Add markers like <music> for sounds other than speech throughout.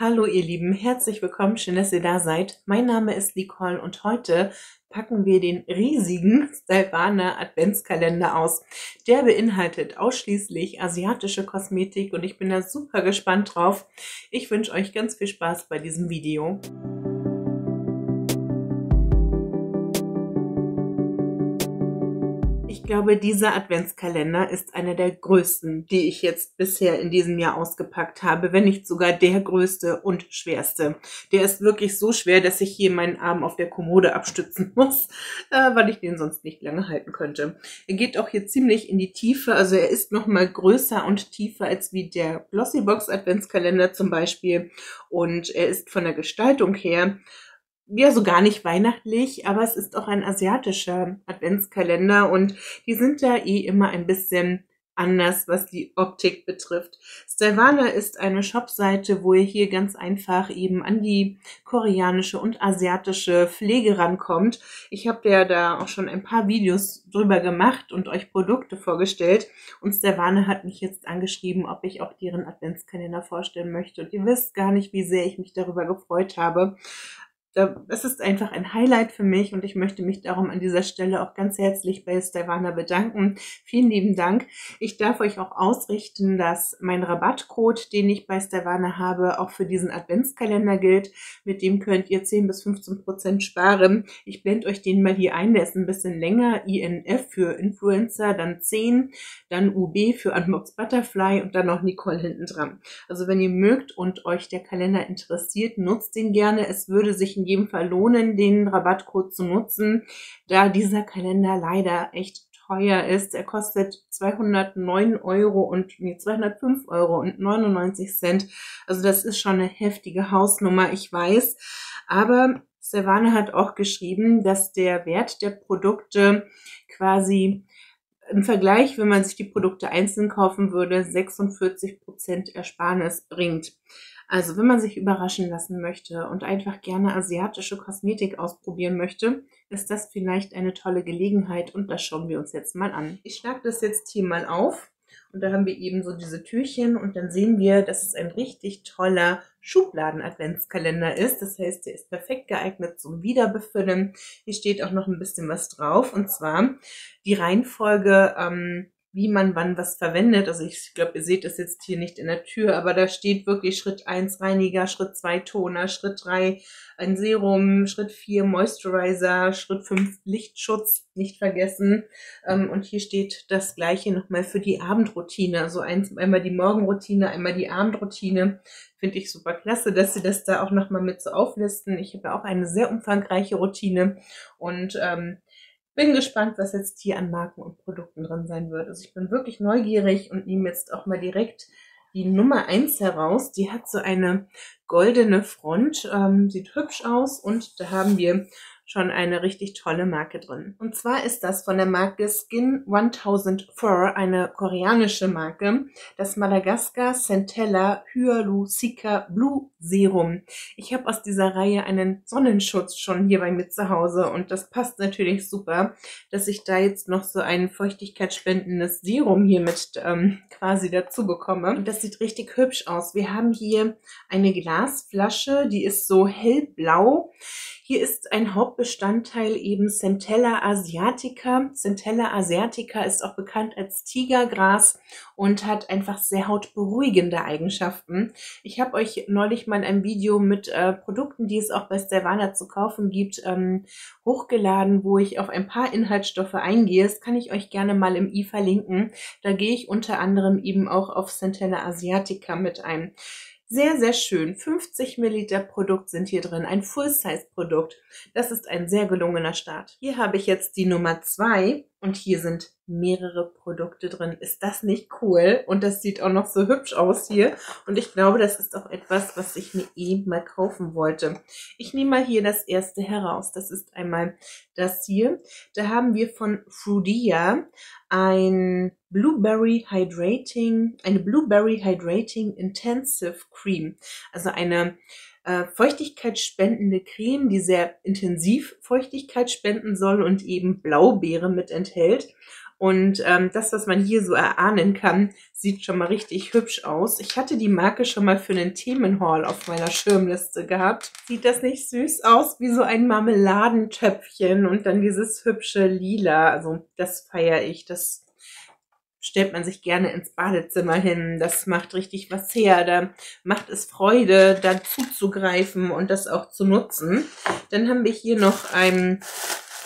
Hallo ihr Lieben, herzlich willkommen, schön, dass ihr da seid. Mein Name ist Nicole und heute packen wir den riesigen <laughs> Stilvana Adventskalender aus. Der beinhaltet ausschließlich asiatische Kosmetik und ich bin da super gespannt drauf. Ich wünsche euch ganz viel Spaß bei diesem Video. Glaube, dieser Adventskalender ist einer der größten, die ich jetzt bisher in diesem Jahr ausgepackt habe, wenn nicht sogar der größte und schwerste. Der ist wirklich so schwer, dass ich hier meinen Arm auf der Kommode abstützen <laughs> muss, äh, weil ich den sonst nicht lange halten könnte. Er geht auch hier ziemlich in die Tiefe, also er ist noch mal größer und tiefer als wie der Glossybox Adventskalender zum Beispiel und er ist von der Gestaltung her ja so gar nicht weihnachtlich, aber es ist auch ein asiatischer Adventskalender und die sind da eh immer ein bisschen anders, was die Optik betrifft. Stylevana ist eine Shopseite, wo ihr hier ganz einfach eben an die koreanische und asiatische Pflege rankommt. Ich habe ja da auch schon ein paar Videos drüber gemacht und euch Produkte vorgestellt und Stylevana hat mich jetzt angeschrieben, ob ich auch deren Adventskalender vorstellen möchte und ihr wisst gar nicht, wie sehr ich mich darüber gefreut habe es ist einfach ein Highlight für mich und ich möchte mich darum an dieser Stelle auch ganz herzlich bei Stevana bedanken. Vielen lieben Dank. Ich darf euch auch ausrichten, dass mein Rabattcode, den ich bei Stevana habe, auch für diesen Adventskalender gilt. Mit dem könnt ihr 10 bis 15 Prozent sparen. Ich blende euch den mal hier ein, der ist ein bisschen länger. INF für Influencer, dann 10, dann UB für Unbox Butterfly und dann noch Nicole hinten dran. Also wenn ihr mögt und euch der Kalender interessiert, nutzt den gerne. Es würde sich in jedem Fall lohnen, den Rabattcode zu nutzen, da dieser Kalender leider echt teuer ist. Er kostet 209 Euro und nee, 205 Euro und 99 Cent. Also das ist schon eine heftige Hausnummer, ich weiß. Aber Servane hat auch geschrieben, dass der Wert der Produkte quasi im Vergleich, wenn man sich die Produkte einzeln kaufen würde, 46 Prozent Ersparnis bringt. Also wenn man sich überraschen lassen möchte und einfach gerne asiatische Kosmetik ausprobieren möchte, ist das vielleicht eine tolle Gelegenheit und das schauen wir uns jetzt mal an. Ich schlage das jetzt hier mal auf und da haben wir eben so diese Türchen und dann sehen wir, dass es ein richtig toller Schubladen-Adventskalender ist. Das heißt, der ist perfekt geeignet zum Wiederbefüllen. Hier steht auch noch ein bisschen was drauf und zwar die Reihenfolge ähm, wie man wann was verwendet. Also ich glaube, ihr seht das jetzt hier nicht in der Tür, aber da steht wirklich Schritt 1 Reiniger, Schritt 2 Toner, Schritt 3 ein Serum, Schritt 4 Moisturizer, Schritt 5 Lichtschutz, nicht vergessen. Ähm, und hier steht das gleiche nochmal für die Abendroutine. Also einmal die Morgenroutine, einmal die Abendroutine. Finde ich super klasse, dass sie das da auch nochmal mit so auflisten. Ich habe ja auch eine sehr umfangreiche Routine und ähm, bin gespannt, was jetzt hier an Marken und Produkten drin sein wird. Also ich bin wirklich neugierig und nehme jetzt auch mal direkt die Nummer eins heraus. Die hat so eine goldene Front, ähm, sieht hübsch aus und da haben wir schon eine richtig tolle Marke drin. Und zwar ist das von der Marke Skin 1004, eine koreanische Marke, das Madagascar Centella Hyalucica Blue Serum. Ich habe aus dieser Reihe einen Sonnenschutz schon hier bei mir zu Hause und das passt natürlich super, dass ich da jetzt noch so ein feuchtigkeitsspendendes Serum hier mit ähm, quasi dazu bekomme. Und das sieht richtig hübsch aus. Wir haben hier eine Glasflasche, die ist so hellblau. Hier ist ein Hauptbestandteil eben Centella asiatica. Centella asiatica ist auch bekannt als Tigergras und hat einfach sehr hautberuhigende Eigenschaften. Ich habe euch neulich mal ein Video mit äh, Produkten, die es auch bei Stevana zu kaufen gibt, ähm, hochgeladen, wo ich auf ein paar Inhaltsstoffe eingehe. Das kann ich euch gerne mal im i verlinken. Da gehe ich unter anderem eben auch auf Centella asiatica mit ein. Sehr, sehr schön. 50 Milliliter Produkt sind hier drin. Ein Full-Size-Produkt. Das ist ein sehr gelungener Start. Hier habe ich jetzt die Nummer zwei und hier sind mehrere Produkte drin. Ist das nicht cool? Und das sieht auch noch so hübsch aus hier. Und ich glaube, das ist auch etwas, was ich mir eh mal kaufen wollte. Ich nehme mal hier das erste heraus. Das ist einmal das hier. Da haben wir von Frudia ein Blueberry Hydrating, eine Blueberry Hydrating Intensive Cream. Also eine äh, feuchtigkeitsspendende Creme, die sehr intensiv Feuchtigkeit spenden soll und eben Blaubeere mit enthält. Und ähm, das, was man hier so erahnen kann, sieht schon mal richtig hübsch aus. Ich hatte die Marke schon mal für einen Themenhaul auf meiner Schirmliste gehabt. Sieht das nicht süß aus? Wie so ein Marmeladentöpfchen und dann dieses hübsche Lila. Also das feiere ich. Das stellt man sich gerne ins Badezimmer hin. Das macht richtig was her. Da macht es Freude, da zuzugreifen und das auch zu nutzen. Dann haben wir hier noch ein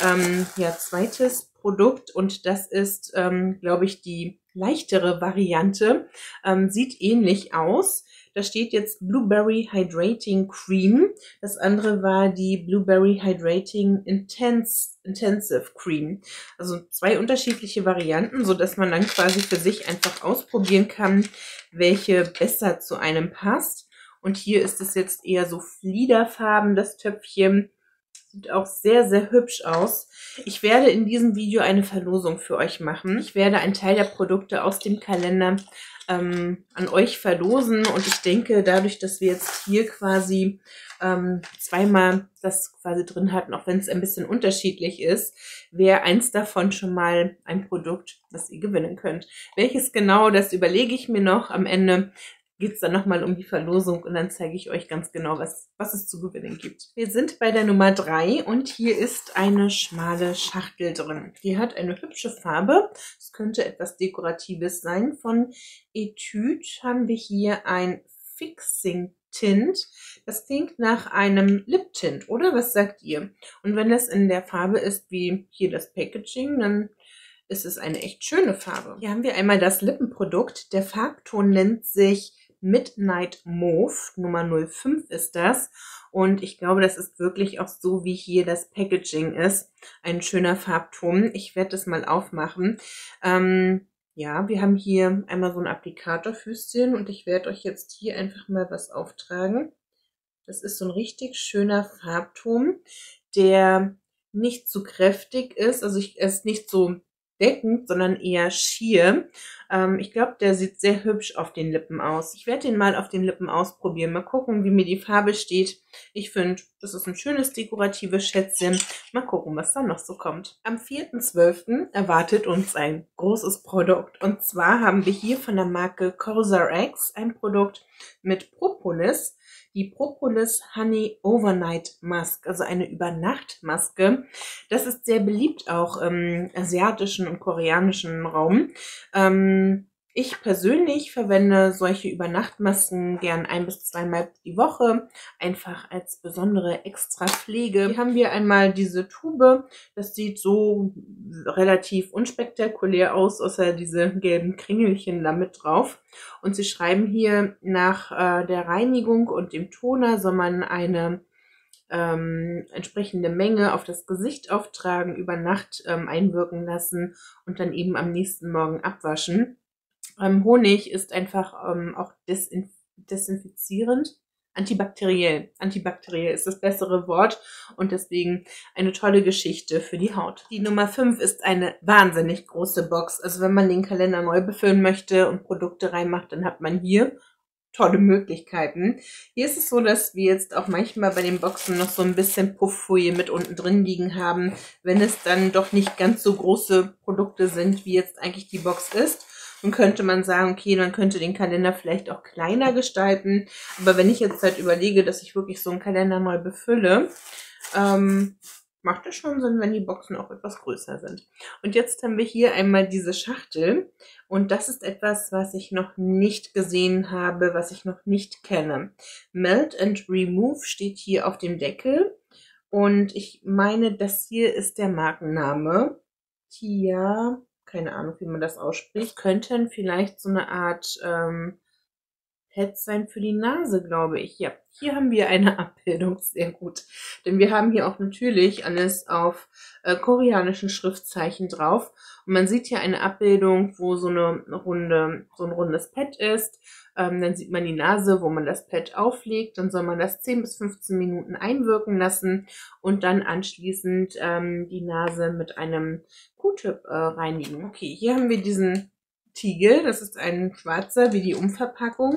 ähm, ja, zweites Produkt und das ist, ähm, glaube ich, die leichtere Variante. Ähm, sieht ähnlich aus. Da steht jetzt Blueberry Hydrating Cream. Das andere war die Blueberry Hydrating Intense, Intensive Cream. Also zwei unterschiedliche Varianten, so dass man dann quasi für sich einfach ausprobieren kann, welche besser zu einem passt. Und hier ist es jetzt eher so Fliederfarben, das Töpfchen. Sieht auch sehr, sehr hübsch aus. Ich werde in diesem Video eine Verlosung für euch machen. Ich werde einen Teil der Produkte aus dem Kalender ähm, an euch verlosen. Und ich denke, dadurch, dass wir jetzt hier quasi ähm, zweimal das quasi drin hatten, auch wenn es ein bisschen unterschiedlich ist, wäre eins davon schon mal ein Produkt, das ihr gewinnen könnt. Welches genau, das überlege ich mir noch. Am Ende geht es dann nochmal um die Verlosung und dann zeige ich euch ganz genau, was, was es zu gewinnen gibt. Wir sind bei der Nummer drei und hier ist eine schmale Schachtel drin. Die hat eine hübsche Farbe. Es könnte etwas Dekoratives sein. Von Etude haben wir hier ein Fixing Tint. Das klingt nach einem Lip Tint, oder? Was sagt ihr? Und wenn das in der Farbe ist wie hier das Packaging, dann ist es eine echt schöne Farbe. Hier haben wir einmal das Lippenprodukt. Der Farbton nennt sich Midnight Mauve, Nummer 05 ist das. Und ich glaube, das ist wirklich auch so, wie hier das Packaging ist. Ein schöner Farbton. Ich werde das mal aufmachen. Ähm, ja, wir haben hier einmal so ein Applikatorfüßchen und ich werde euch jetzt hier einfach mal was auftragen. Das ist so ein richtig schöner Farbton, der nicht zu kräftig ist. Also ich, er ist nicht so deckend, sondern eher schier. Ähm, ich glaube, der sieht sehr hübsch auf den Lippen aus. Ich werde den mal auf den Lippen ausprobieren. Mal gucken, wie mir die Farbe steht. Ich finde, das ist ein schönes dekoratives Schätzchen. Mal gucken, was da noch so kommt. Am 4.12. erwartet uns ein großes Produkt. Und zwar haben wir hier von der Marke Corsair X ein Produkt mit Propolis die Propolis Honey Overnight Mask, also eine Übernachtmaske. Das ist sehr beliebt auch im asiatischen und koreanischen Raum. Ähm, ich persönlich verwende solche Übernachtmasken gern ein bis zweimal die Woche, einfach als besondere extra Pflege. Hier haben wir einmal diese Tube, das sieht so relativ unspektakulär aus, außer diese gelben Kringelchen da mit drauf. Und sie schreiben hier, nach äh, der Reinigung und dem Toner soll man eine ähm, entsprechende Menge auf das Gesicht auftragen, über Nacht ähm, einwirken lassen und dann eben am nächsten Morgen abwaschen. Ähm, Honig ist einfach ähm, auch desinf desinfizierend. Antibakteriell. Antibakteriell ist das bessere Wort und deswegen eine tolle Geschichte für die Haut. Die Nummer 5 ist eine wahnsinnig große Box. Also wenn man den Kalender neu befüllen möchte und Produkte reinmacht, dann hat man hier tolle Möglichkeiten. Hier ist es so, dass wir jetzt auch manchmal bei den Boxen noch so ein bisschen Pufffolie mit unten drin liegen haben, wenn es dann doch nicht ganz so große Produkte sind, wie jetzt eigentlich die Box ist. Dann könnte man sagen, okay, man könnte den Kalender vielleicht auch kleiner gestalten. Aber wenn ich jetzt halt überlege, dass ich wirklich so einen Kalender mal befülle, ähm, macht es schon Sinn, wenn die Boxen auch etwas größer sind. Und jetzt haben wir hier einmal diese Schachtel. Und das ist etwas, was ich noch nicht gesehen habe, was ich noch nicht kenne. Melt and Remove steht hier auf dem Deckel. Und ich meine, das hier ist der Markenname. Tia keine Ahnung, wie man das ausspricht, könnten vielleicht so eine Art ähm, Pads sein für die Nase, glaube ich. Ja, hier haben wir eine <laughs> Abbildung, sehr gut. Denn wir haben hier auch natürlich alles auf äh, koreanischen Schriftzeichen drauf. Und man sieht hier eine Abbildung, wo so eine runde, so ein rundes Pad ist. Ähm, dann sieht man die Nase, wo man das Pad auflegt. Dann soll man das 10 bis 15 Minuten einwirken lassen und dann anschließend ähm, die Nase mit einem Q-Tip äh, reinigen. Okay, hier haben wir diesen Tiegel. Das ist ein schwarzer wie die Umverpackung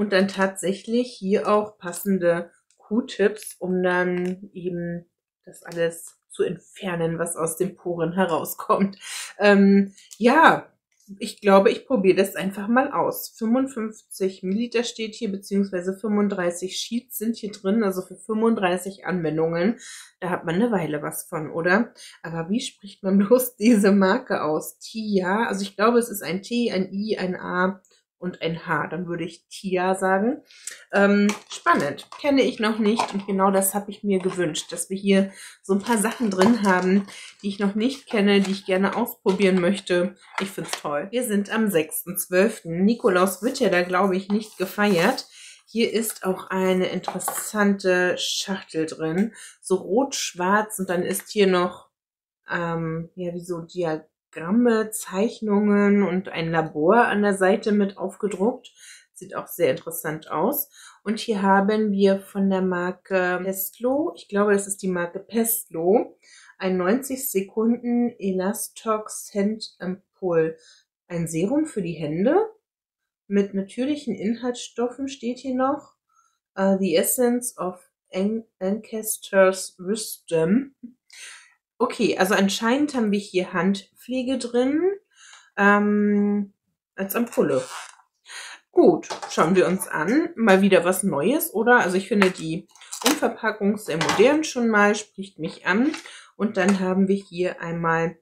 und dann tatsächlich hier auch passende Q-Tips, um dann eben das alles zu entfernen, was aus den Poren herauskommt. Ähm, ja, ich glaube, ich probiere das einfach mal aus. 55 Milliliter steht hier, beziehungsweise 35 Sheets sind hier drin, also für 35 Anwendungen. Da hat man eine Weile was von, oder? Aber wie spricht man <laughs> bloß diese Marke aus? Tia, also ich glaube, es ist ein T, ein I, ein A und ein H. Dann würde ich Tia sagen. Ähm, spannend. Kenne ich noch nicht. Und genau das habe ich mir gewünscht, dass wir hier so ein paar Sachen drin haben, die ich noch nicht kenne, die ich gerne ausprobieren möchte. Ich finde es toll. Wir sind am 6.12. Nikolaus wird ja da, glaube ich, nicht gefeiert. Hier ist auch eine interessante Schachtel drin. So rot-schwarz und dann ist hier noch, ähm, ja, wie so Diagramm Diagramme, Zeichnungen und ein Labor an der Seite mit aufgedruckt. Sieht auch sehr interessant aus. Und hier haben wir von der Marke Pestlo, ich glaube, das ist die Marke Pestlo, ein 90 Sekunden Elastox Hand Ampoule. Ein Serum für die Hände mit natürlichen Inhaltsstoffen steht hier noch. Uh, the Essence of Ancaster's Wisdom. Okay, also anscheinend haben wir hier Handpflege drin ähm, als Ampulle. Gut, schauen wir uns an. Mal wieder was Neues, oder? Also ich finde die Umverpackung sehr modern schon mal, spricht mich an. Und dann haben wir hier einmal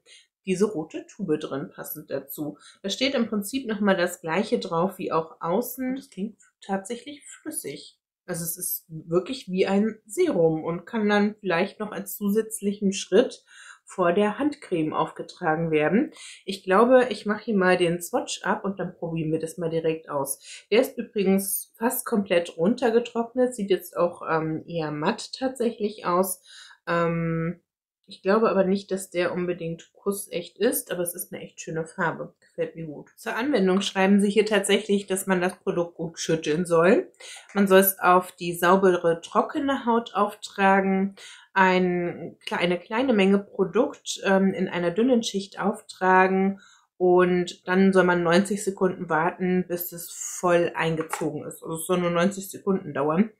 diese rote Tube drin, passend dazu. Da steht im Prinzip nochmal das gleiche drauf wie auch außen. Das klingt tatsächlich flüssig. Also es ist wirklich wie ein Serum und kann dann vielleicht noch als zusätzlichen Schritt vor der Handcreme aufgetragen werden. Ich glaube, ich mache hier mal den Swatch ab und dann probieren wir das mal direkt aus. Der ist übrigens fast komplett runtergetrocknet, sieht jetzt auch ähm, eher matt tatsächlich aus. Ähm, ich glaube aber nicht, dass der unbedingt kussecht ist, aber es ist eine echt schöne Farbe. Gefällt mir gut. Zur Anwendung schreiben sie hier tatsächlich, dass man das Produkt gut schütteln soll. Man soll es auf die saubere, trockene Haut auftragen, ein, eine kleine Menge Produkt ähm, in einer dünnen Schicht auftragen und dann soll man 90 Sekunden warten, bis es voll eingezogen ist. Also es soll nur 90 Sekunden dauern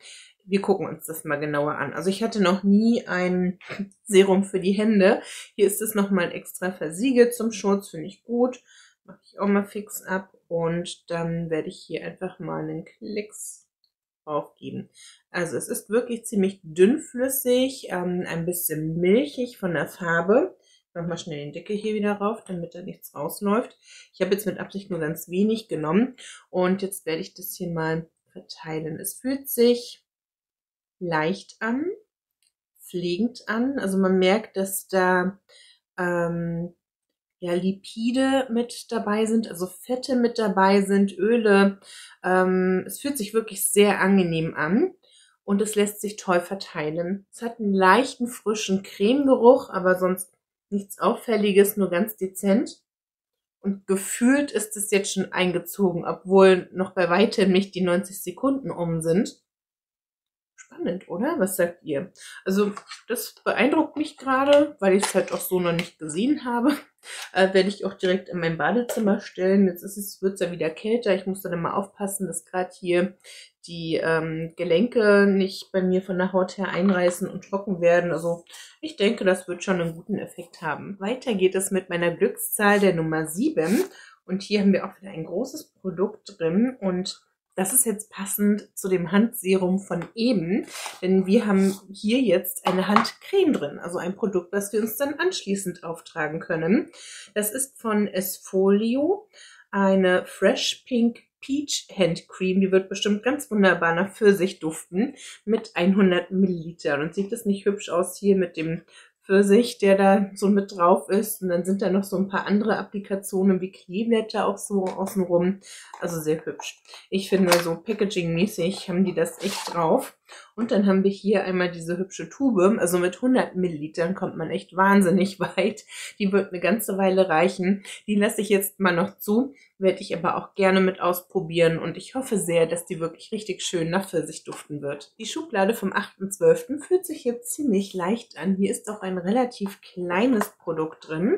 wir gucken uns das mal genauer an. Also ich hatte noch nie ein <laughs> Serum für die Hände. Hier ist es nochmal extra versiegelt zum Schutz, finde ich gut. Mache ich auch mal fix ab und dann werde ich hier einfach mal einen Klicks draufgeben. Also es ist wirklich ziemlich dünnflüssig, ähm, ein bisschen milchig von der Farbe. Ich mache mal schnell den Deckel hier wieder rauf, damit da nichts rausläuft. Ich habe jetzt mit Absicht nur ganz wenig genommen und jetzt werde ich das hier mal verteilen. Es fühlt sich leicht an, pflegend an. Also man merkt, dass da ähm, ja, Lipide mit dabei sind, also Fette mit dabei sind, Öle. Ähm, es fühlt sich wirklich sehr angenehm an und es lässt sich toll verteilen. Es hat einen leichten, frischen Cremegeruch, aber sonst nichts Auffälliges, nur ganz dezent. Und gefühlt ist es jetzt schon eingezogen, obwohl noch bei weitem nicht die 90 Sekunden um sind spannend, oder? Was sagt ihr? Also das beeindruckt mich gerade, weil ich es halt auch so noch nicht gesehen habe. <laughs> Äh, werde ich auch direkt in mein Badezimmer stellen. Jetzt ist es, wird es ja wieder kälter. Ich muss dann immer aufpassen, dass gerade hier die ähm, Gelenke nicht bei mir von der Haut her einreißen und trocken werden. Also ich denke, das wird schon einen guten Effekt haben. Weiter geht es mit meiner Glückszahl der Nummer 7. Und hier haben wir auch wieder ein großes Produkt drin und das ist jetzt passend zu dem Handserum von eben, denn wir haben hier jetzt eine Handcreme drin, also ein Produkt, das wir uns dann anschließend auftragen können. Das ist von Esfolio, eine Fresh Pink Peach Handcreme, die wird bestimmt ganz wunderbar nach Pfirsich duften, mit 100 Milliliter. Und sieht das nicht hübsch aus hier mit dem für sich, der da so mit drauf ist. Und dann sind da noch so ein paar andere Applikationen wie Kleeblätter auch so außenrum. Also sehr hübsch. Ich finde so Packaging-mäßig haben die das echt drauf. Und dann haben wir hier einmal diese hübsche Tube. Also mit 100 Millilitern kommt man echt wahnsinnig <laughs> weit. Die wird eine ganze Weile reichen. Die lasse ich jetzt mal noch zu, werde ich aber auch gerne mit ausprobieren. Und ich hoffe sehr, dass die wirklich richtig schön nach Pfirsich duften wird. Die Schublade vom 8.12. fühlt sich jetzt ziemlich leicht an. Hier ist auch ein relativ kleines Produkt drin.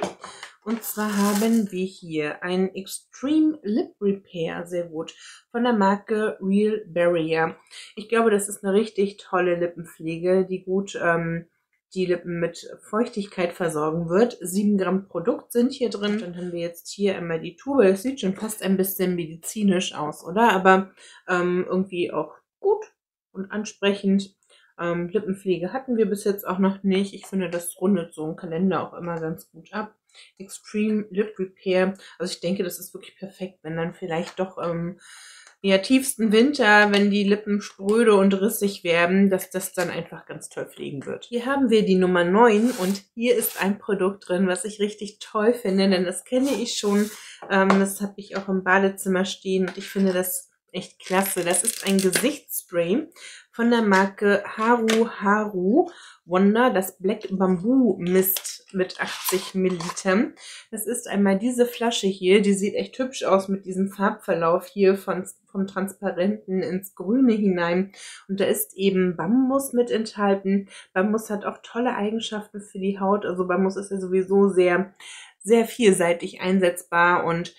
Und zwar haben wir hier ein Extreme Lip Repair, sehr gut, von der Marke Real Barrier. Ich glaube, das ist eine richtig tolle Lippenpflege, die gut ähm, die Lippen mit Feuchtigkeit versorgen wird. 7 Gramm Produkt sind hier drin. Dann haben wir jetzt hier einmal die Tube. Es sieht schon fast ein bisschen medizinisch aus, oder? Aber ähm, irgendwie auch gut und ansprechend. Ähm, Lippenpflege hatten wir bis jetzt auch noch nicht. Ich finde, das rundet so ein Kalender auch immer ganz gut ab. Extreme Lip Repair. Also ich denke, das ist wirklich perfekt, wenn dann vielleicht doch ähm, ja, tiefsten Winter, wenn die Lippen spröde und rissig werden, dass das dann einfach ganz toll pflegen wird. Hier haben wir die Nummer 9 und hier ist ein Produkt drin, was ich richtig toll finde, denn das kenne ich schon. Ähm, das habe ich auch im Badezimmer stehen und ich finde das echt klasse. Das ist ein Gesichtsspray von der Marke Haru Haru Wonder, das Black Bamboo Mist mit 80 Millilitern. Das ist einmal diese Flasche hier, die sieht echt hübsch aus mit diesem Farbverlauf hier von, vom Transparenten ins Grüne hinein. Und da ist eben Bambus mit enthalten. Bambus hat auch tolle Eigenschaften für die Haut. Also Bambus ist ja sowieso sehr, sehr vielseitig einsetzbar und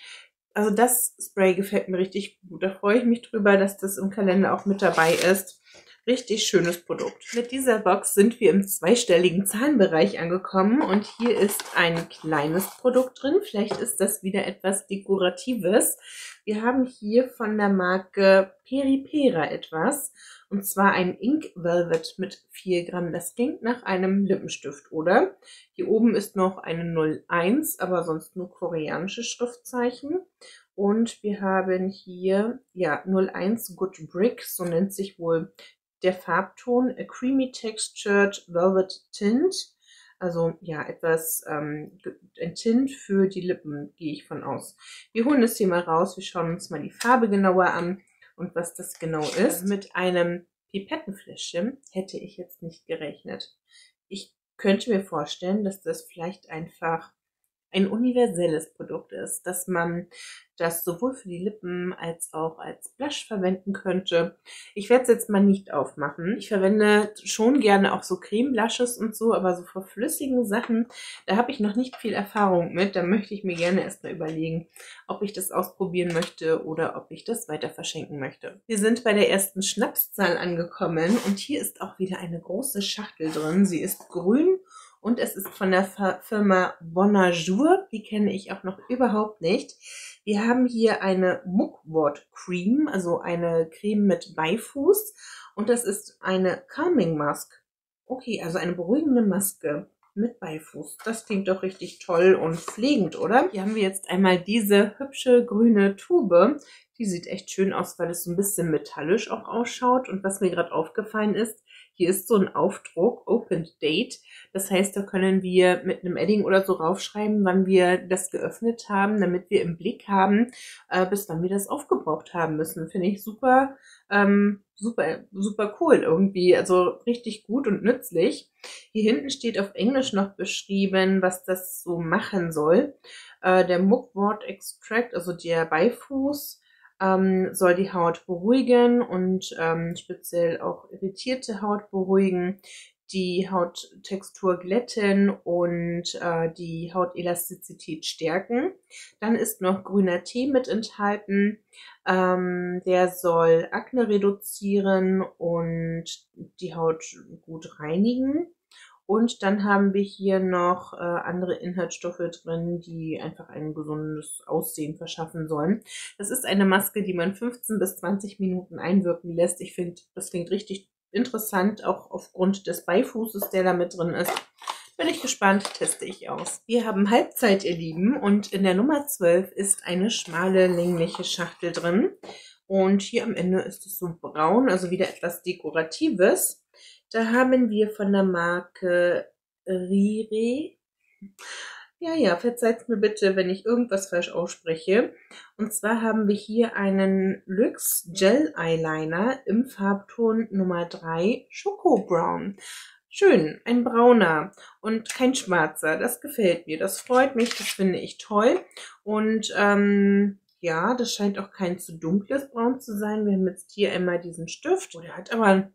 also das Spray gefällt mir richtig gut. Da freue ich mich drüber, dass das im Kalender auch mit dabei ist. Richtig schönes Produkt. Mit dieser Box sind wir im zweistelligen Zahlenbereich angekommen und hier ist ein kleines Produkt drin. Vielleicht ist das wieder etwas Dekoratives. Wir haben hier von der Marke Peripera etwas und zwar ein Ink Velvet mit 4 Gramm. Das klingt nach einem Lippenstift, oder? Hier oben ist noch eine 01, aber sonst nur koreanische Schriftzeichen. Und wir haben hier, ja, 01 Good Brick, so nennt sich wohl der Farbton A Creamy Textured Velvet Tint. Also ja, etwas ähm, ein Tint für die Lippen, gehe ich von aus. Wir holen das hier mal raus, wir schauen uns mal die Farbe genauer an und was das genau ist. Mit einem Pipettenfläschchen hätte ich jetzt nicht gerechnet. Ich könnte mir vorstellen, dass das vielleicht einfach ein universelles Produkt ist, dass man das sowohl für die Lippen als auch als Blush verwenden könnte. Ich werde es jetzt mal nicht aufmachen. Ich verwende schon gerne auch so Creme-Blushes und so, aber so für flüssigen Sachen, da habe ich noch nicht viel Erfahrung mit. Da möchte ich mir gerne erstmal überlegen, ob ich das ausprobieren möchte oder ob ich das weiter verschenken möchte. Wir sind bei der ersten Schnapszahl angekommen und hier ist auch wieder eine große Schachtel drin. Sie ist grün und es ist von der Firma Bonjour. Die kenne ich auch noch überhaupt nicht. Wir haben hier eine Mugwort Cream, also eine Creme mit Beifuß. Und das ist eine Calming Mask. Okay, also eine beruhigende Maske mit Beifuß. Das klingt doch richtig toll und pflegend, oder? Hier haben wir jetzt einmal diese hübsche grüne Tube. Die sieht echt schön aus, weil es so ein bisschen metallisch auch ausschaut. Und was mir gerade aufgefallen ist, hier ist so ein Aufdruck, Opened Date. Das heißt, da können wir mit einem Edding oder so raufschreiben, wann wir das geöffnet haben, damit wir im Blick haben, äh, bis wann wir das aufgebraucht haben müssen. Finde ich super, ähm, super, super cool irgendwie. Also richtig gut und nützlich. Hier hinten steht auf Englisch noch beschrieben, was das so machen soll. Äh, der Mugwort Extract, also der Beifuß, ähm, soll die Haut beruhigen und ähm, speziell auch irritierte Haut beruhigen, die Hauttextur glätten und äh, die Hautelastizität stärken. Dann ist noch grüner Tee mit enthalten. Ähm, der soll Akne reduzieren und die Haut gut reinigen. Und dann haben wir hier noch äh, andere Inhaltsstoffe drin, die einfach ein gesundes Aussehen verschaffen sollen. Das ist eine Maske, die man 15 bis 20 Minuten einwirken lässt. Ich finde, das klingt richtig interessant, auch aufgrund des Beifußes, der da mit drin ist. Bin ich gespannt, teste ich aus. Wir haben Halbzeit, ihr Lieben, und in der Nummer 12 ist eine schmale, längliche Schachtel drin. Und hier am Ende ist es so braun, also wieder etwas Dekoratives. Da haben wir von der Marke Rire. Ja, ja, verzeiht mir bitte, wenn ich irgendwas falsch ausspreche. Und zwar haben wir hier einen Lux Gel Eyeliner im Farbton Nummer 3 Schoko Brown. Schön, ein brauner und kein schwarzer. Das gefällt mir, das freut mich, das finde ich toll. Und ähm, ja, das scheint auch kein zu dunkles Braun zu sein. Wir haben jetzt hier einmal diesen Stift. Oh, der hat aber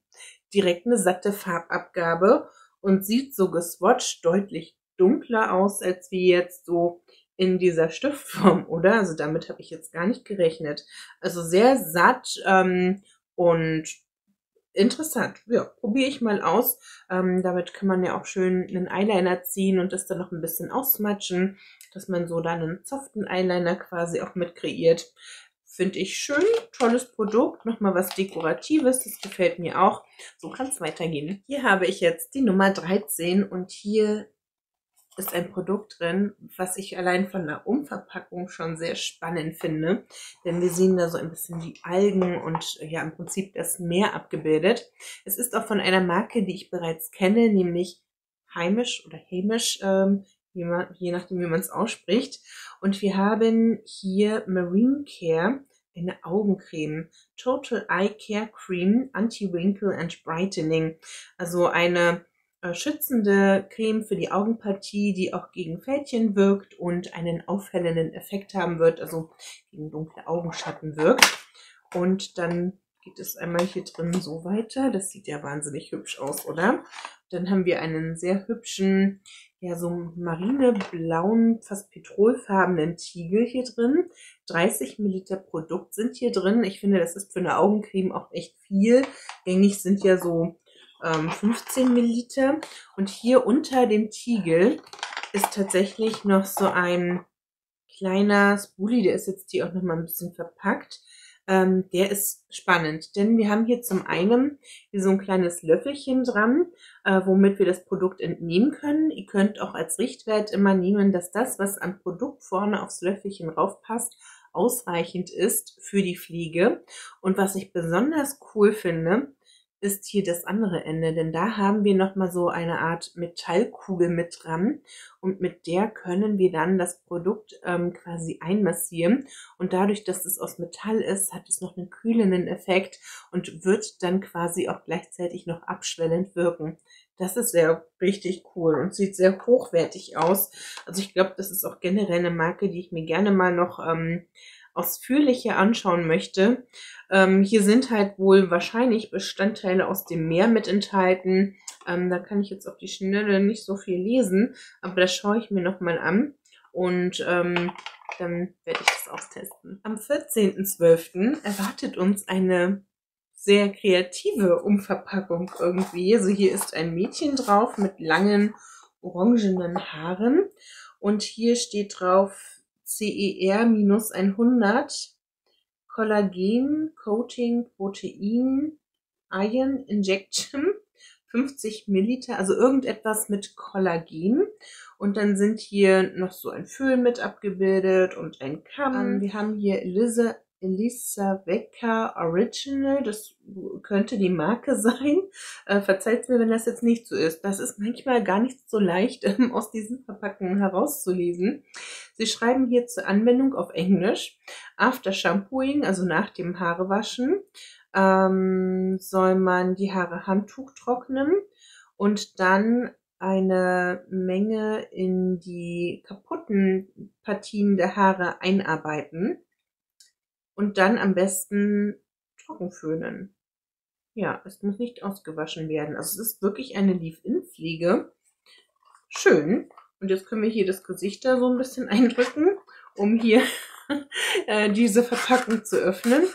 direkt eine satte Farbabgabe und sieht so geswatcht deutlich dunkler aus, als wie jetzt so in dieser Stiftform, oder? Also damit habe ich jetzt gar nicht gerechnet. Also sehr satt ähm, und interessant. Ja, probiere ich mal aus. Ähm, damit kann man ja auch schön einen Eyeliner ziehen und das dann noch ein bisschen ausmatschen, dass man so dann einen soften Eyeliner quasi auch mit kreiert. Finde ich schön, tolles Produkt, nochmal was Dekoratives, das gefällt mir auch. So kann es weitergehen. Hier habe ich jetzt die Nummer 13 und hier ist ein Produkt drin, was ich allein von der Umverpackung schon sehr spannend finde. Denn wir sehen da so ein bisschen die Algen und ja im Prinzip das Meer abgebildet. Es ist auch von einer Marke, die ich bereits kenne, nämlich Heimisch oder Hämisch, ähm, je nachdem wie man es ausspricht. Und wir haben hier Marine Care, eine Augencreme. Total Eye Care Cream, Anti-Wrinkle and Brightening. Also eine äh, schützende Creme für die Augenpartie, die auch gegen Fältchen wirkt und einen aufhellenden Effekt haben wird, also gegen dunkle Augenschatten wirkt. Und dann geht es einmal hier drin so weiter. Das sieht ja wahnsinnig hübsch aus, oder? Dann haben wir einen sehr hübschen, ja so marineblauen, fast petrolfarbenen Tiegel hier drin. 30 Milliliter Produkt sind hier drin. Ich finde, das ist für eine Augencreme auch echt viel. Gängig sind ja so ähm, 15 Milliliter. Und hier unter dem Tiegel ist tatsächlich noch so ein kleiner Spoolie, der ist jetzt hier auch noch mal ein bisschen verpackt. Ähm, der ist spannend, denn wir haben hier zum einen hier so ein kleines Löffelchen dran, äh, womit wir das Produkt entnehmen können. Ihr könnt auch als Richtwert immer nehmen, dass das, was am Produkt vorne aufs Löffelchen raufpasst, ausreichend ist für die Fliege. Und was ich besonders cool finde, ist hier das andere Ende, denn da haben wir nochmal so eine Art Metallkugel mit dran und mit der können wir dann das Produkt ähm, quasi einmassieren und dadurch, dass es aus Metall ist, hat es noch einen kühlenden Effekt und wird dann quasi auch gleichzeitig noch abschwellend wirken. Das ist sehr richtig cool und sieht sehr hochwertig aus. Also ich glaube, das ist auch generell eine Marke, die ich mir gerne mal noch ähm, ausführlicher anschauen möchte. Ähm, hier sind halt wohl wahrscheinlich Bestandteile aus dem Meer mit enthalten. Ähm, da kann ich jetzt auf die Schnelle nicht so viel lesen, aber das schaue ich mir nochmal an und ähm, dann werde ich das austesten. Am 14.12. erwartet uns eine sehr kreative Umverpackung irgendwie. Also hier ist ein Mädchen drauf mit langen orangenen Haaren und hier steht drauf CER-100 Collagen Coating Protein Iron Injection <laughs> 50 Milliliter, also irgendetwas mit Kollagen. Und dann sind hier noch so ein Föhn mit abgebildet und ein Kamm. Wir haben hier Elisa Elisa Wecker Original. Das könnte die Marke <laughs> sein. Äh, verzeiht mir, wenn das jetzt nicht so ist. Das ist manchmal gar nicht so leicht <laughs> ähm, aus diesen Verpackungen herauszulesen. Sie schreiben hier zur Anwendung auf Englisch. After Shampooing, also nach dem Haarewaschen, ähm, soll man die Haare Handtuch trocknen und dann eine Menge in die kaputten Partien der Haare einarbeiten und dann am besten trocken föhnen. Ja, es muss nicht ausgewaschen werden. Also es ist wirklich eine Leave-In-Pflege. Schön. Und jetzt können wir hier das Gesicht da so ein bisschen <laughs> eindrücken, um hier <laughs> äh, diese Verpackung zu öffnen.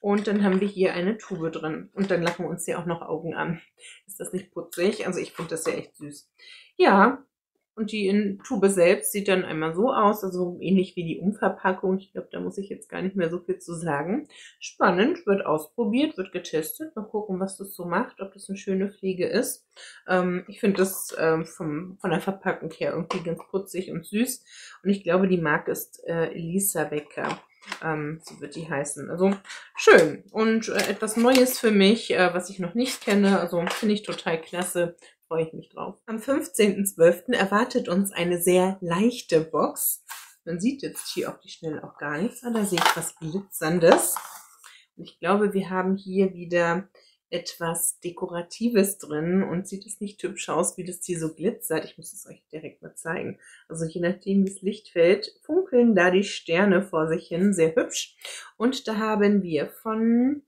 Und dann haben wir hier eine Tube drin. Und dann lachen uns ja auch noch Augen an. Ist das nicht putzig? Also ich finde das ja echt süß. Ja, und die Tube selbst sieht dann einmal so aus, also ähnlich wie die Umverpackung. Ich glaube, da muss ich jetzt gar nicht mehr so viel zu sagen. Spannend, wird ausprobiert, wird getestet. Mal gucken, was das so macht, ob das eine schöne Pflege ist. Ähm, ich finde das ähm, vom, von der Verpackung her irgendwie ganz putzig und süß. Und ich glaube, die Marke ist äh, Elisa Becker. Ähm, so wird die heißen. Also schön und äh, etwas Neues für mich, äh, was ich noch nicht kenne. Also finde ich total klasse freue ich mich drauf. Am 15.12. erwartet uns eine sehr leichte Box. Man sieht jetzt hier auf die Schnelle auch gar nichts, aber da sehe ich was Glitzerndes. Und ich glaube, wir haben hier wieder etwas Dekoratives drin und sieht es nicht hübsch aus, wie das hier so glitzert. Ich muss es euch direkt mal zeigen. Also je nachdem, wie das Licht fällt, funkeln da die Sterne vor sich hin. Sehr hübsch. Und da haben wir von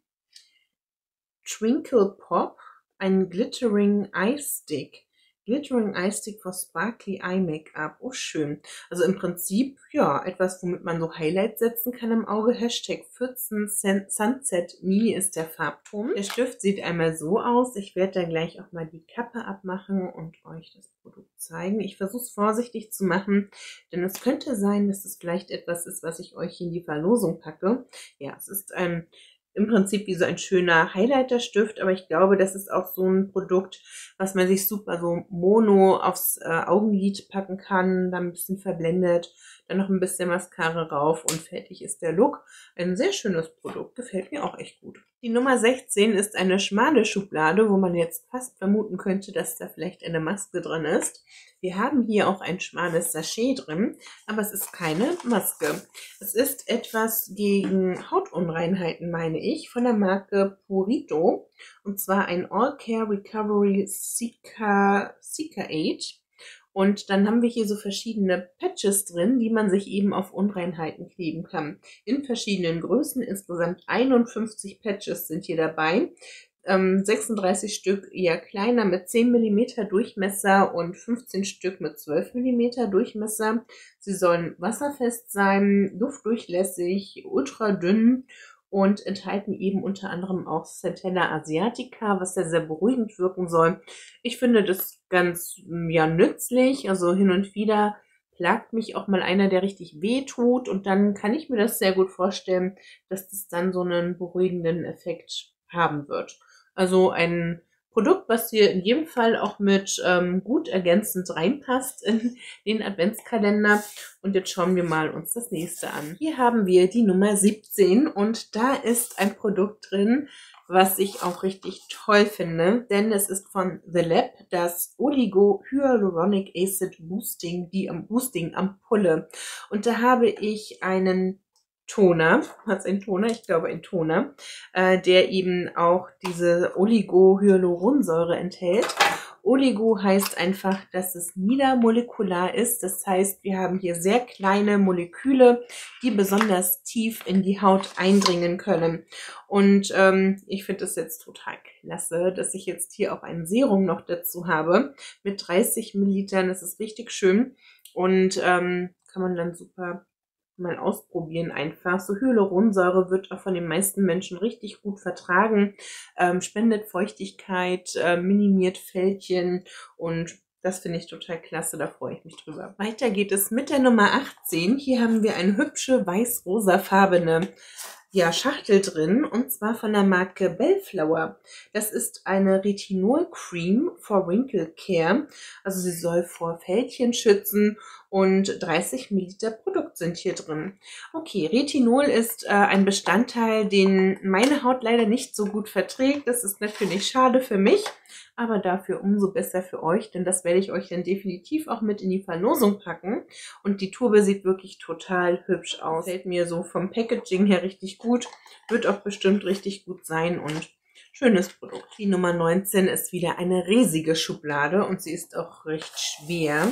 Twinkle Pop einen Glittering Eye Stick. Glittering Eye Stick for Sparkly Eye Makeup. Oh, schön. Also im Prinzip, ja, etwas, womit man so Highlights setzen kann im Auge. Hashtag 14 Sunset Me ist der Farbton. Der Stift sieht einmal so aus. Ich werde da gleich auch mal die Kappe abmachen und euch das Produkt zeigen. Ich versuche es vorsichtig zu machen, denn es könnte sein, dass es vielleicht etwas ist, was ich euch in die Verlosung packe. Ja, es ist ein im Prinzip wie so ein schöner Highlighter-Stift, aber ich glaube, das ist auch so ein Produkt, was man sich super so mono aufs äh, Augenlid packen kann, dann ein bisschen verblendet, dann noch ein bisschen Mascara rauf und fertig ist der Look. Ein sehr schönes Produkt, gefällt mir auch echt gut. Die Nummer 16 ist eine schmale Schublade, wo man jetzt fast vermuten könnte, dass da vielleicht eine Maske drin ist. Wir haben hier auch ein schmales Sachet drin, aber es ist keine Maske. Es ist etwas gegen Hautunreinheiten, meine ich, von der Marke Purito. Und zwar ein All Care Recovery Seeker, Seeker Aid. Und dann haben wir hier so verschiedene Patches drin, die man sich eben auf Unreinheiten kleben kann. In verschiedenen Größen, insgesamt 51 Patches sind hier dabei. 36 ähm, Stück eher kleiner mit 10 mm Durchmesser und 15 Stück mit 12 mm Durchmesser. Sie sollen wasserfest sein, luftdurchlässig, ultra dünn und enthalten eben unter anderem auch Centella asiatica, was ja sehr beruhigend wirken soll. Ich finde das ganz ja nützlich, also hin und wieder plagt mich auch mal einer, der richtig weh tut und dann kann ich mir das sehr gut vorstellen, dass das dann so einen beruhigenden Effekt haben wird. Also ein Produkt, was hier in jedem Fall auch mit ähm, gut ergänzend reinpasst in <laughs> den Adventskalender. Und jetzt schauen wir mal uns das nächste an. Hier haben wir die Nummer 17 und da ist ein Produkt drin, was ich auch richtig toll finde, denn es ist von The Lab das Oligo Hyaluronic Acid Boosting, die Boosting Ampulle. Und da habe ich einen Toner, hat ein Toner, ich glaube ein Toner, äh, der eben auch diese Oligohyaluronsäure enthält. Oligo heißt einfach, dass es niedermolekular ist. Das heißt, wir haben hier sehr kleine Moleküle, die besonders tief in die Haut eindringen können. Und ähm, ich finde es jetzt total klasse, dass ich jetzt hier auch ein Serum noch dazu habe mit 30 Millilitern. Das ist richtig schön und ähm, kann man dann super mal ausprobieren einfach. So Hyaluronsäure wird auch von den meisten Menschen richtig gut vertragen, ähm, spendet Feuchtigkeit, äh, minimiert Fältchen und das finde ich total klasse, da freue ich mich drüber. Weiter geht es mit der Nummer 18. Hier haben wir eine hübsche weiß-rosafarbene ja, Schachtel drin und zwar von der Marke Bellflower. Das ist eine Retinol Cream for Wrinkle Care. Also sie soll vor Fältchen schützen und 30 Milliliter Produkt sind hier drin. Okay, Retinol ist äh, ein Bestandteil, den meine Haut leider nicht so gut verträgt. Das ist natürlich schade für mich, aber dafür umso besser für euch, denn das werde ich euch dann definitiv auch mit in die Verlosung packen. Und die Tube sieht wirklich total hübsch aus. Fällt mir so vom Packaging her richtig gut, wird auch bestimmt richtig gut sein und schönes Produkt. Die Nummer 19 ist wieder eine riesige Schublade und sie ist auch recht schwer.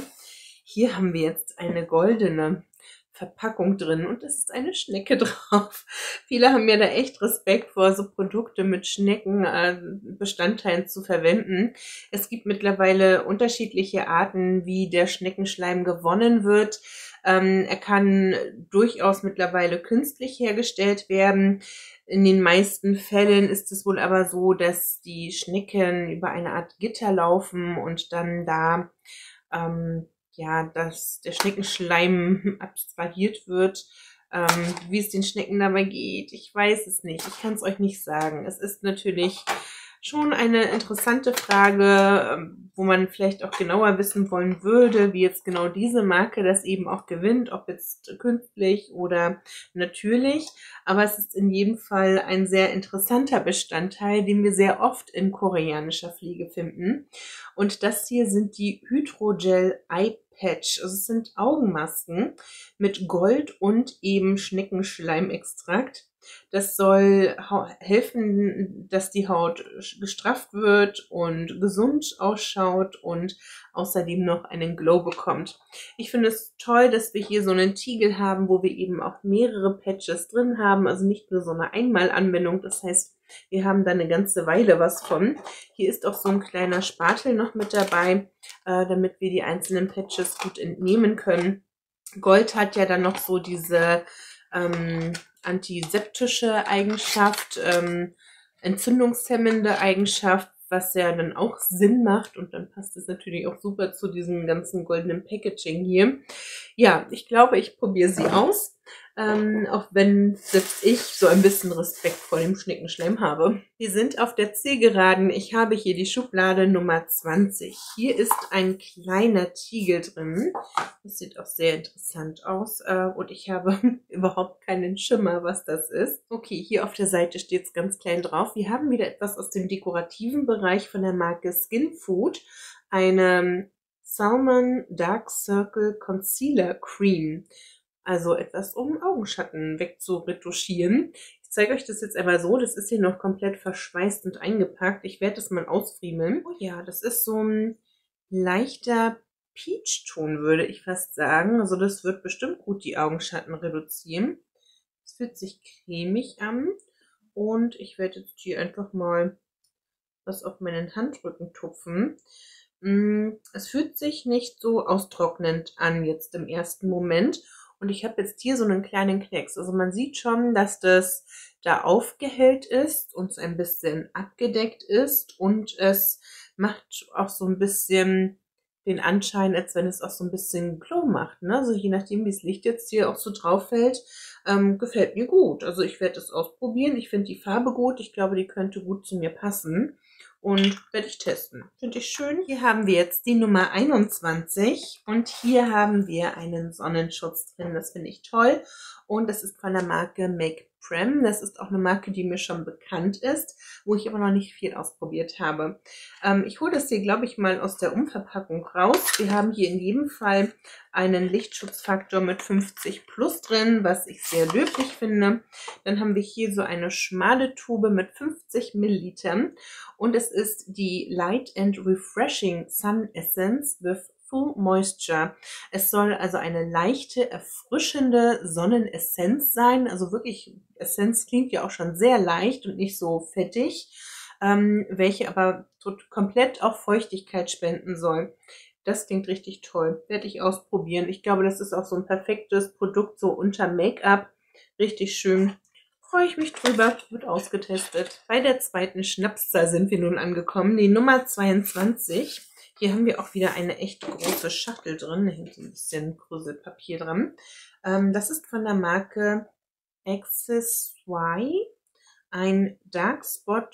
Hier haben wir jetzt eine goldene Verpackung drin und es ist eine Schnecke <laughs> drauf. Viele haben mir da echt Respekt vor, so Produkte mit Schneckenbestandteilen äh, zu verwenden. Es gibt mittlerweile unterschiedliche Arten, wie der Schneckenschleim gewonnen wird. Ähm, er kann durchaus mittlerweile künstlich hergestellt werden. In den meisten Fällen ist es wohl aber so, dass die Schnecken über eine Art Gitter laufen und dann da ähm, ja, dass der Schneckenschleim <laughs> abstrahiert wird. Ähm, wie es den Schnecken dabei geht, ich weiß es nicht. Ich kann es euch nicht sagen. Es ist natürlich schon eine interessante Frage, ähm, wo man vielleicht auch genauer wissen wollen würde, wie jetzt genau diese Marke das eben auch gewinnt, ob jetzt künstlich oder natürlich. Aber es ist in jedem Fall ein sehr interessanter Bestandteil, den wir sehr oft in koreanischer Pflege finden. Und das hier sind die Hydrogel Eye Patch. Also es sind Augenmasken mit Gold und eben Schneckenschleimextrakt. Das soll helfen, dass die Haut gestrafft wird und gesund ausschaut und außerdem noch einen Glow bekommt. Ich finde es toll, dass wir hier so einen Tiegel haben, wo wir eben auch mehrere Patches drin haben. Also nicht nur so eine Einmalanwendung. Das heißt, Wir haben da eine ganze Weile was von. Hier ist auch so ein kleiner Spatel noch mit dabei, äh, damit wir die einzelnen Patches gut entnehmen können. Gold hat ja dann noch so diese ähm, antiseptische Eigenschaft, ähm, entzündungshemmende Eigenschaft, was ja dann auch Sinn macht und dann passt es natürlich auch super zu diesem ganzen goldenen Packaging hier. Ja, ich glaube, ich probiere sie aus ähm, auch wenn selbst ich so ein bisschen Respekt vor dem Schnickenschleim habe. Wir sind auf der Zielgeraden. Ich habe hier die Schublade Nummer 20. Hier ist ein kleiner Tiegel drin. Das sieht auch sehr interessant aus äh, und ich habe <laughs> überhaupt keinen Schimmer, was das ist. Okay, hier auf der Seite steht es ganz klein drauf. Wir haben wieder etwas aus dem dekorativen Bereich von der Marke Skin Food. Eine Salmon Dark Circle Concealer Cream. Also etwas, um Augenschatten wegzuretuschieren. Ich zeige euch das jetzt einmal so. Das ist hier noch komplett verschweißt und eingepackt. Ich werde das mal ausfriemeln. Oh ja, das ist so ein leichter Peach-Ton, würde ich fast sagen. Also das wird bestimmt gut die Augenschatten reduzieren. Es fühlt sich cremig an. Und ich werde jetzt hier einfach mal was auf meinen Handrücken tupfen. Mm, es fühlt sich nicht so austrocknend an jetzt im ersten Moment. Und ich habe jetzt hier so einen kleinen Knicks. Also man sieht schon, dass das da aufgehellt ist und so ein bisschen abgedeckt ist. Und es macht auch so ein bisschen den Anschein, als wenn es auch so ein bisschen Glow macht. Ne? Also je nachdem, wie das Licht jetzt hier auch so drauf fällt, ähm, gefällt mir gut. Also ich werde es ausprobieren. Ich finde die Farbe gut. Ich glaube, die könnte gut zu mir passen und werde ich testen. Finde ich schön. Hier haben wir jetzt die Nummer 21 und hier haben wir einen Sonnenschutz drin. Das finde ich toll und das ist von der Marke Make Prem. Das ist auch eine Marke, die mir schon bekannt ist, wo ich aber noch nicht viel ausprobiert habe. Ähm, ich hole das hier, glaube ich, mal aus der Umverpackung raus. Wir haben hier in jedem Fall einen Lichtschutzfaktor mit 50 plus drin, was ich sehr löblich finde. Dann haben wir hier so eine schmale Tube mit 50 Millilitern und es ist die Light and Refreshing Sun Essence with Full Moisture. Es soll also eine leichte, erfrischende Sonnenessenz sein. Also wirklich, Essenz klingt ja auch schon sehr leicht und nicht so fettig, ähm, welche aber komplett auch Feuchtigkeit spenden soll. Das klingt richtig toll. Werde ich ausprobieren. Ich glaube, das ist auch so ein perfektes Produkt so unter Make-up. Richtig schön. Freue ich mich drüber. Wird ausgetestet. Bei der zweiten Schnapszahl sind wir nun angekommen. Die Nummer 22. Hier haben wir auch wieder eine echt große Schachtel drin. Da hängt ein bisschen Krüselpapier dran. Ähm, das ist von der Marke Accessory. Ein Dark Spot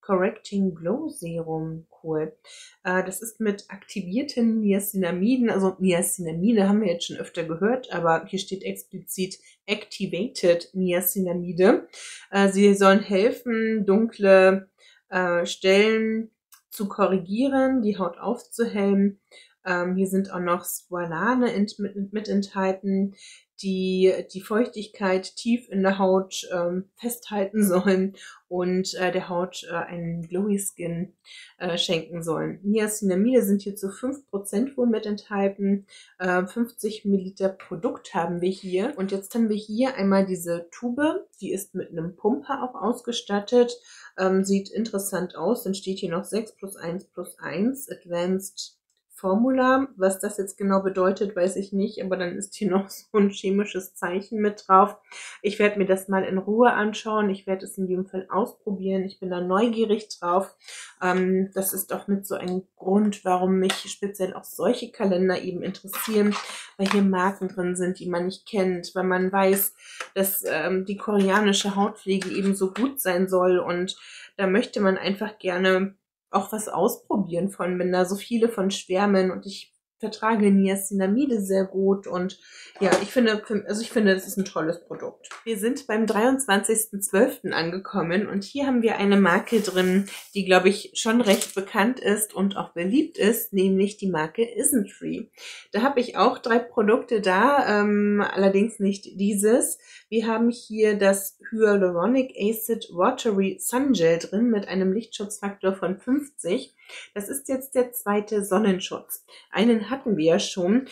Correcting Glow Serum. Cool. Äh, das ist mit aktivierten Niacinamiden. Also Niacinamide haben wir jetzt schon öfter gehört, aber hier steht explizit Activated Niacinamide. Äh, sie sollen helfen, dunkle äh, Stellen zu korrigieren, die Haut aufzuhellen. Ähm, hier sind auch noch Squalane mit, mit enthalten, die die Feuchtigkeit tief in der Haut ähm, festhalten sollen und äh, der Haut äh, einen Glowy Skin äh, schenken sollen. Niacinamide sind hier zu 5% wohl mit enthalten. Äh, 50 Milliliter Produkt haben wir hier. Und jetzt haben wir hier einmal diese Tube, die ist mit einem Pumper auch ausgestattet. Ähm, sieht interessant aus. Dann steht hier noch 6 plus 1 plus 1 Advanced Formula. Was das jetzt genau bedeutet, weiß ich nicht, aber dann ist hier <laughs> noch so ein chemisches Zeichen mit drauf. Ich werde mir das mal in Ruhe anschauen. Ich werde es in jedem Fall ausprobieren. Ich bin da neugierig drauf. Ähm, das ist auch mit so ein Grund, warum mich speziell auch solche Kalender eben interessieren, weil hier Marken drin sind, die man nicht kennt, weil man weiß, dass ähm, die koreanische Hautpflege eben so gut sein soll und da möchte man einfach gerne auch was ausprobieren von, wenn da so viele von schwärmen und ich vertrage Niacinamide sehr gut und ja, ich finde, also ich finde, es ist ein tolles Produkt. Wir sind beim 23.12. angekommen und hier haben wir eine Marke drin, die glaube ich schon recht bekannt ist und auch beliebt ist, nämlich die Marke Isntree. Da habe ich auch drei Produkte da, ähm, allerdings nicht dieses. Wir haben hier das Hyaluronic Acid Watery Sun Gel drin mit einem Lichtschutzfaktor von 50 das ist jetzt der zweite Sonnenschutz. Einen hatten wir ja schon.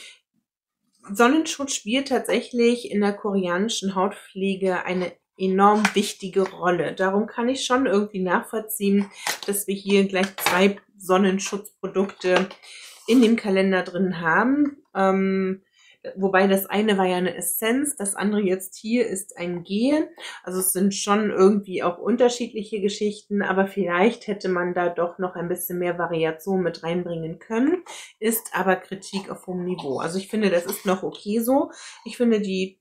Sonnenschutz spielt tatsächlich in der koreanischen Hautpflege eine enorm wichtige Rolle. Darum kann ich schon irgendwie nachvollziehen, dass wir hier gleich zwei Sonnenschutzprodukte in dem Kalender drin haben. Ähm, wobei das eine war ja eine Essenz, das andere jetzt hier ist ein Gel. Also es sind schon irgendwie auch unterschiedliche Geschichten, aber vielleicht hätte man da doch noch ein bisschen mehr Variation mit reinbringen können. Ist aber Kritik auf hohem Niveau. Also ich finde, das ist noch okay so. Ich finde die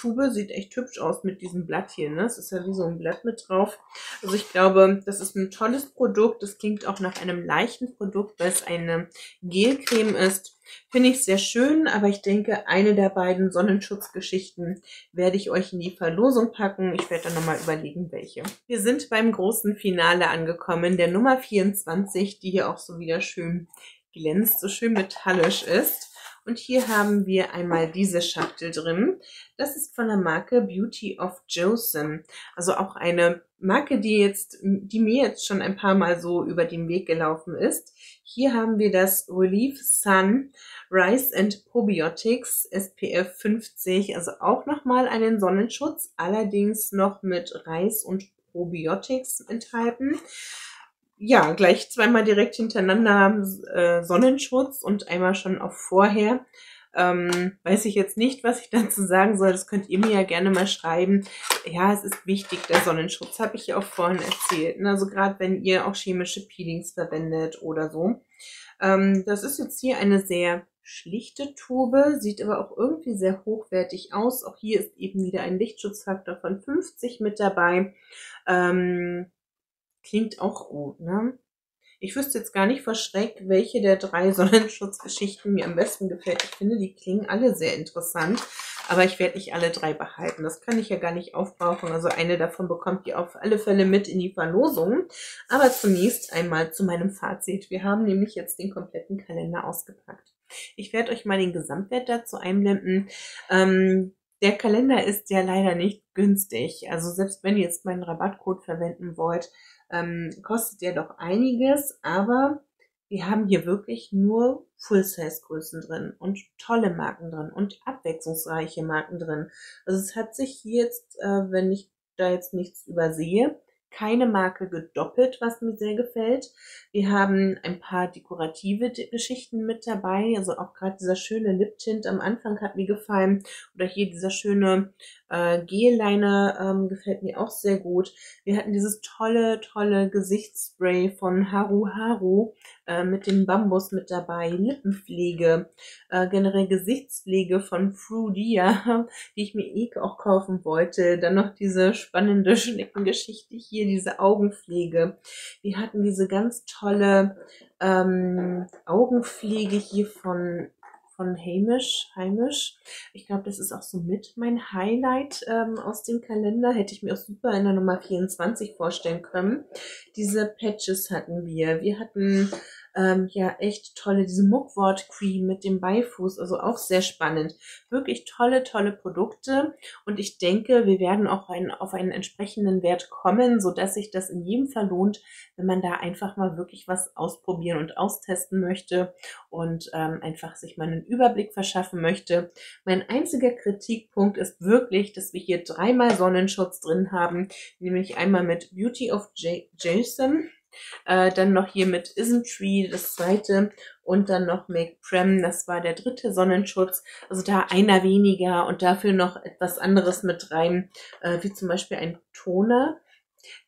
Tube sieht echt hübsch aus mit diesem Blatt hier. Ne? Es ist ja wie so ein Blatt mit drauf. Also ich glaube, das ist ein tolles Produkt. Das klingt auch nach einem leichten Produkt, weil es eine Gelcreme ist. Finde ich sehr schön, aber ich denke, eine der beiden Sonnenschutzgeschichten werde ich euch in die Verlosung packen. Ich werde dann nochmal überlegen, welche. Wir sind beim großen Finale angekommen, der Nummer 24, die hier auch so wieder schön glänzt, so schön metallisch ist. Und hier haben wir einmal diese Schachtel drin. Das ist von der Marke Beauty of Joseon. Also auch eine Marke, die jetzt, die mir jetzt schon ein paar Mal so über den Weg gelaufen ist. Hier haben wir das Relief Sun Rice and Probiotics SPF 50. Also auch nochmal einen Sonnenschutz, allerdings noch mit Reis und Probiotics enthalten ja, gleich zweimal direkt hintereinander äh, Sonnenschutz und einmal schon auf vorher. Ähm, weiß ich jetzt nicht, was ich <laughs> dazu sagen soll. Das könnt ihr mir ja gerne mal schreiben. Ja, es ist wichtig, der Sonnenschutz, habe ich ja auch vorhin erzählt. Ne? Also gerade wenn ihr auch chemische Peelings verwendet oder so. Ähm, das ist jetzt hier eine sehr schlichte Tube, sieht aber auch irgendwie sehr hochwertig aus. Auch hier ist eben wieder ein Lichtschutzfaktor von 50 mit dabei. Ähm, Klingt auch gut, ne? Ich wüsste jetzt gar nicht vor Schreck, welche der drei <laughs> Sonnenschutzgeschichten mir am besten gefällt. Ich finde, die klingen alle sehr interessant, aber ich werde nicht alle drei behalten. Das kann ich ja gar nicht aufbrauchen. Also eine davon bekommt ihr auf alle Fälle mit in die Verlosung. Aber zunächst einmal zu meinem Fazit. Wir haben nämlich jetzt den kompletten Kalender ausgepackt. Ich werde euch mal den Gesamtwert dazu einblenden. Ähm, der Kalender ist ja leider nicht günstig. Also selbst wenn ihr jetzt meinen Rabattcode verwenden wollt, ähm, kostet ja doch einiges, aber wir haben hier wirklich nur Full-Size-Größen drin und tolle Marken drin und abwechslungsreiche Marken drin. Also es hat sich hier jetzt, äh, wenn ich da jetzt nichts übersehe, keine Marke gedoppelt, was mir sehr gefällt. Wir haben ein paar dekorative Geschichten mit dabei. Also auch gerade dieser schöne Lip Tint am Anfang hat mir gefallen. Oder hier dieser schöne äh, Gel-Liner ähm, gefällt mir auch sehr gut. Wir hatten dieses tolle, tolle Gesichtsspray von Haru Haru äh, mit dem Bambus mit dabei. Lippenpflege, äh, generell Gesichtspflege von Frudia, <laughs> die ich mir eh auch kaufen wollte. Dann noch diese spannende <laughs> Schneckengeschichte hier diese Augenpflege. Wir hatten diese ganz tolle ähm, Augenpflege hier von von Hamish, Heimisch. Ich glaube, das ist auch so mit mein Highlight ähm, aus dem Kalender. Hätte ich mir auch super in der Nummer 24 vorstellen können. Diese Patches hatten wir. Wir hatten ähm, ja echt tolle, diese Muckwort Cream mit dem Beifuß, also auch sehr spannend. Wirklich tolle, tolle Produkte und ich denke, wir werden auch ein, auf einen entsprechenden Wert kommen, so dass sich das in jedem Fall lohnt, wenn man da einfach mal wirklich was ausprobieren und austesten möchte und ähm, einfach sich mal einen Überblick verschaffen möchte. Mein einziger Kritikpunkt ist wirklich, dass wir hier dreimal Sonnenschutz drin haben, nämlich einmal mit Beauty of J Jason äh, dann noch hier mit Isntree, das zweite. Und dann noch Make Prem, das war der dritte Sonnenschutz. Also da einer weniger und dafür noch etwas anderes mit rein, äh, wie zum Beispiel ein Toner.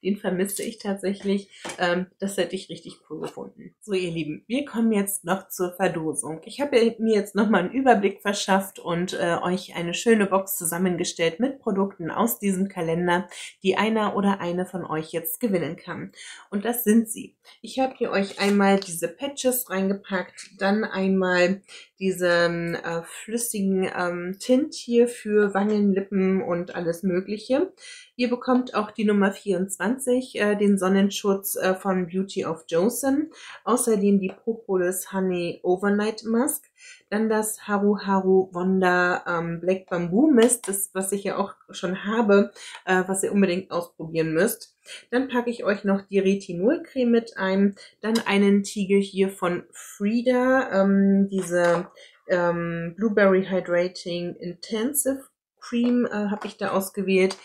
Den vermisse ich tatsächlich. Ähm, das hätte ich richtig cool gefunden. So, ihr Lieben, wir kommen jetzt noch zur Verdosung. Ich habe mir jetzt nochmal einen Überblick verschafft und äh, euch eine schöne Box zusammengestellt mit Produkten aus diesem Kalender, die einer oder eine von euch jetzt gewinnen kann. Und das sind sie. Ich habe hier euch einmal diese Patches reingepackt, dann einmal diesen äh, flüssigen ähm, Tint hier für Wangen, Lippen und alles Mögliche. Ihr bekommt auch die Nummer 24, äh, den Sonnenschutz äh, von Beauty of Joseon. Außerdem die Propolis Honey Overnight Mask. Dann das Haru Haru Wonder ähm, Black Bamboo Mist, das was ich ja auch schon habe, äh, was ihr unbedingt ausprobieren müsst. Dann packe ich euch noch die Retinolcreme mit ein. Dann einen Tiegel hier von Frida, ähm, diese ähm, Blueberry Hydrating Intensive Cream äh, habe ich da ausgewählt.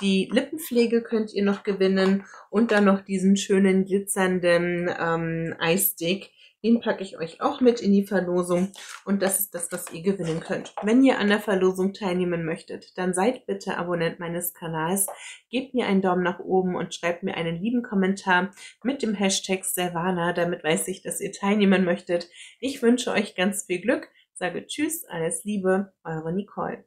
Die Lippenpflege könnt ihr noch gewinnen und dann noch diesen schönen glitzernden ähm, Eisstick. Den packe ich euch auch mit in die Verlosung und das ist das, was ihr gewinnen könnt. Wenn ihr an der Verlosung teilnehmen möchtet, dann seid bitte Abonnent meines Kanals, gebt mir einen Daumen nach oben und schreibt mir einen lieben Kommentar mit dem Hashtag Servana, damit weiß ich, dass ihr teilnehmen möchtet. Ich wünsche euch ganz viel Glück, sage Tschüss, alles Liebe, eure Nicole.